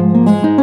Música